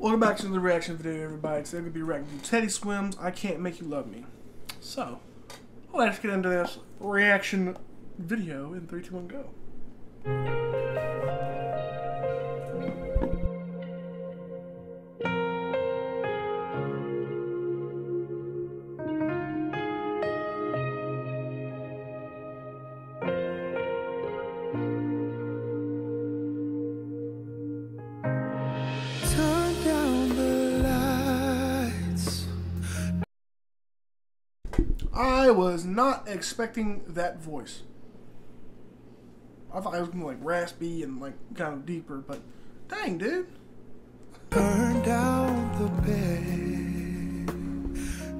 Welcome back to the reaction video, everybody. Today to be reacting to Teddy Swims, I Can't Make You Love Me. So, let's get into this reaction video in 3, 2, 1, go. I was not expecting that voice. I thought it was to be like raspy and like kind of deeper, but dang, dude. Turn down the bed.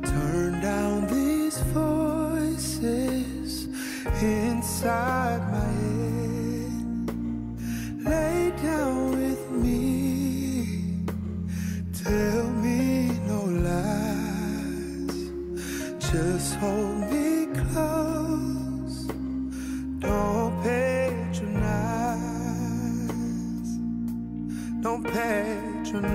Turn down these voices inside Just hold me close. Don't patronize. Don't patronize.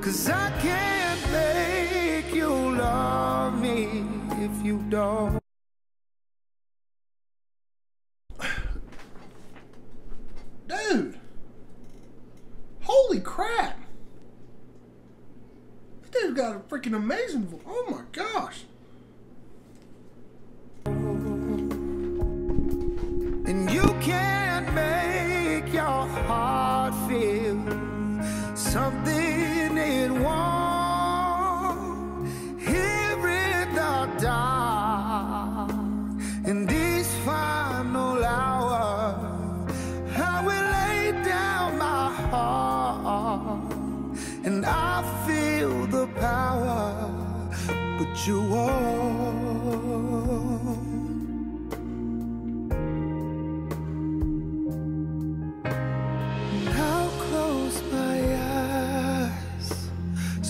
Cause I can't make you love me if you don't. Dude. Holy crap. This dude's got a freaking amazing voice. Oh my gosh. And you can't make your heart feel something it won't.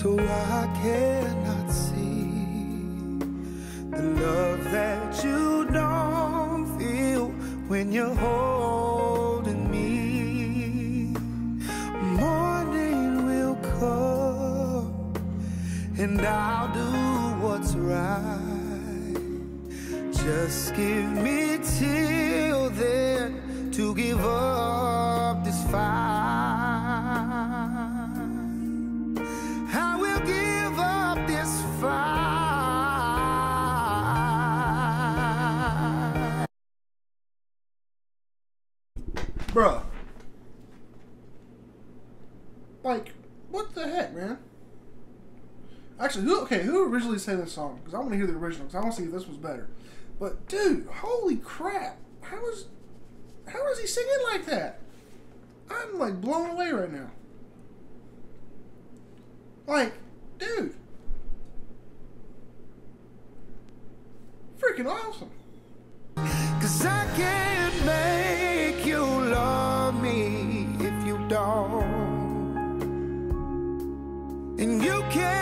So I cannot see the love that you don't feel when you're holding me. Morning will come and I'll do what's right. Just give me till what the heck, man? Actually, who okay, who originally sang this song? Because I want to hear the original, because I want to see if this was better. But dude, holy crap. How is how is he singing like that? I'm like blown away right now. Like, dude. Freaking awesome. And you can't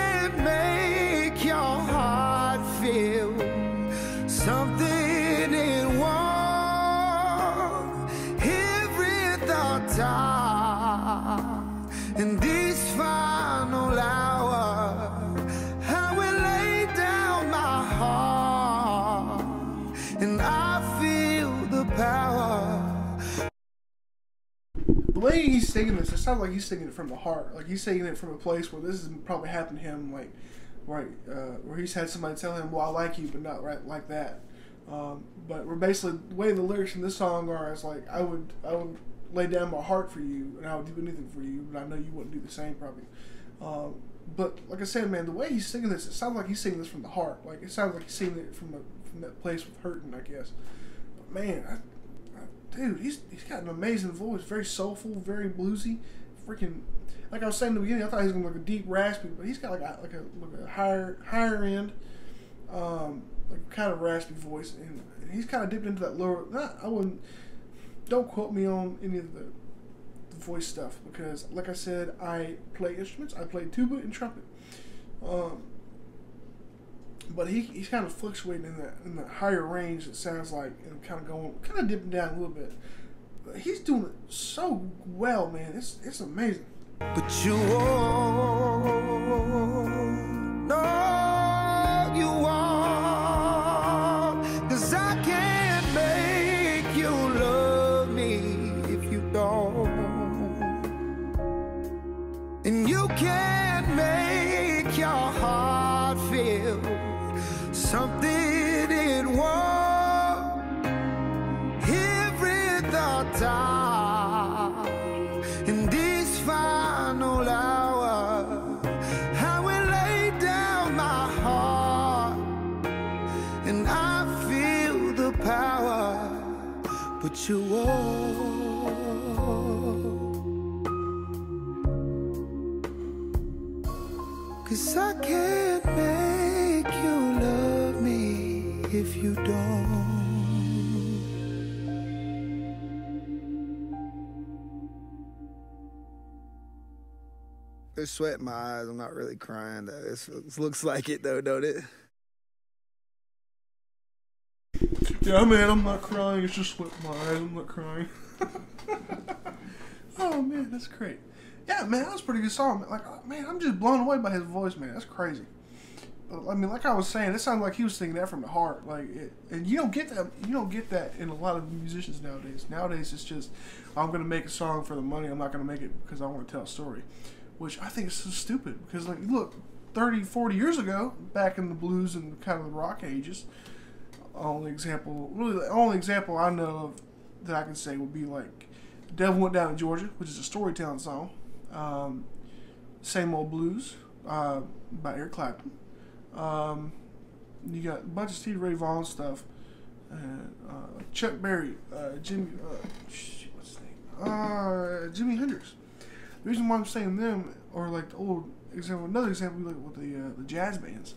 singing this, it sounds like he's singing it from the heart. Like he's singing it from a place where this has probably happened to him, like right, uh, where he's had somebody tell him, "Well, I like you, but not right like that." Um, but we're basically the way the lyrics in this song are is like, "I would, I would lay down my heart for you, and I would do anything for you, but I know you wouldn't do the same, probably." Um, but like I said, man, the way he's singing this, it sounds like he's singing this from the heart. Like it sounds like he's singing it from a, from that place with hurting, I guess. But man, I, dude, he's he's got an amazing voice, very soulful, very bluesy, freaking. Like I was saying in the beginning, I thought he was gonna look a deep raspy, but he's got like a like a, like a higher higher end, um, like kind of raspy voice, and, he's kind of dipped into that lower. Not I wouldn't. Don't quote me on any of the, the voice stuff because, like I said, I play instruments. I play tuba and trumpet. Um, but he, he's kind of fluctuating in that in the higher range. It sounds like and kind of going kind of dipping down a little bit. But he's doing it so well, man. It's it's amazing. But you won't. Power, but you won't. Cause I can't make you love me if you don't. There's sweat in my eyes. I'm not really crying though. This looks like it though, don't it? Yeah, man, I'm not crying. It's just sweat my eyes. I'm not crying. oh man, that's great. Yeah, man, that was pretty good song. Like, oh, man, I'm just blown away by his voice, man. That's crazy. I mean, like I was saying, it sounded like he was singing that from the heart. Like, it, and you don't get that. You don't get that in a lot of musicians nowadays. Nowadays, it's just, I'm gonna make a song for the money. I'm not gonna make it because I want to tell a story, which I think is so stupid. Because like, look, 30, 40 years ago, back in the blues and kind of the rock ages, only example, really, the only example I know of that I can say would be like, "Devil Went Down to Georgia," which is a storytelling song. Um, "Same Old Blues" uh, by Eric Clapton. Um, you got a bunch of Stevie Ray Vaughan stuff. And, uh, Chuck Berry, uh, Jimmy, uh, what's his name? Uh, Jimi Hendrix. The reason why I'm saying them, or like the old example, another example, like with the uh, the jazz bands,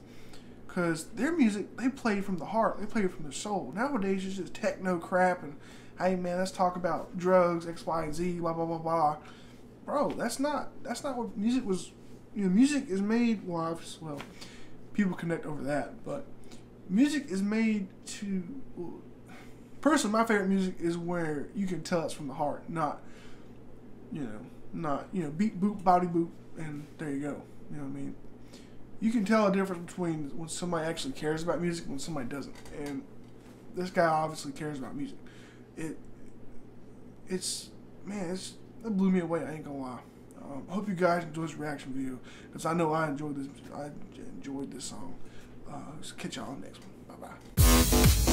because their music they play from the heart, they play it from the soul. Nowadays it's just techno crap and hey man, let's talk about drugs, X, Y, and Z, blah blah blah blah. Bro, that's not that's not what music was. You know, music is made. Well, well, people connect over that, but music is made to. Well, personally, my favorite music is where you can tell it's from the heart, not, you know, not you know beat boop body boop, and there you go. You know what I mean? You can tell a difference between when somebody actually cares about music and when somebody doesn't, and this guy obviously cares about music. It, it's man, it's that blew me away. I ain't gonna lie. Um, hope you guys enjoyed this reaction video because I know I enjoyed this. I enjoyed this song. Uh, catch y'all next one. Bye bye.